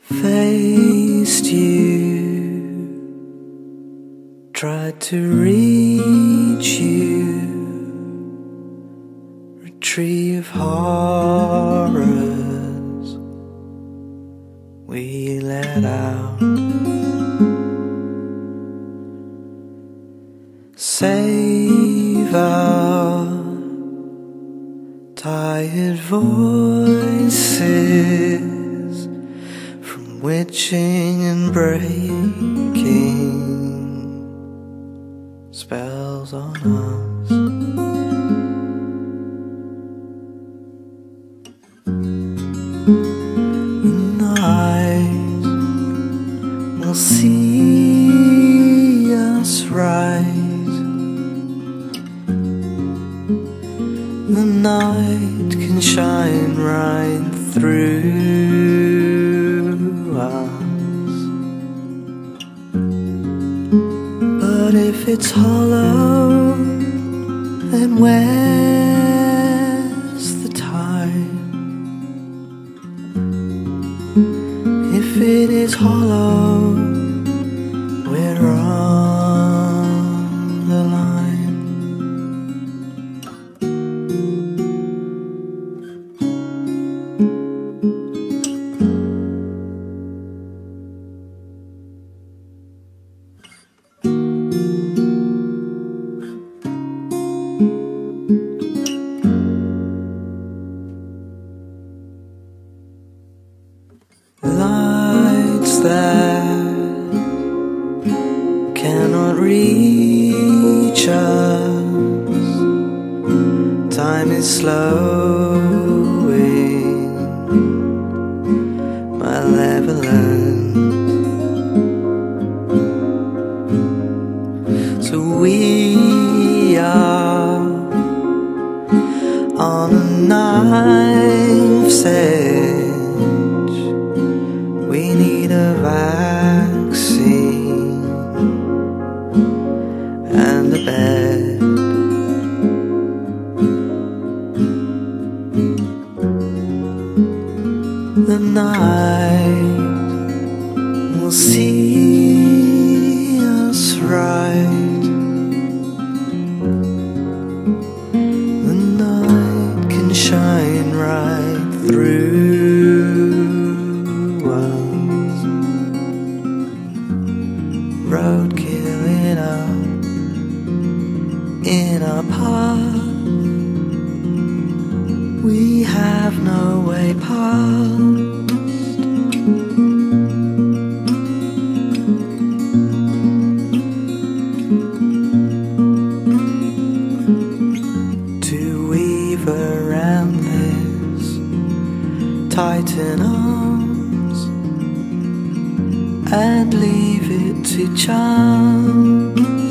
Faced you, tried to reach you, retrieve horrors we let out. Save tired voices from witching and breaking spells on us. The night can shine right through us. But if it's hollow, then where's the time? If it is hollow, we're on Time is slowing, malevolent. So we are on a knife's edge. We need a vaccine The night will see us right. The night can shine right through us. Roadkill in our in our path. We have no way past. To weave around this tighten arms and leave it to chance.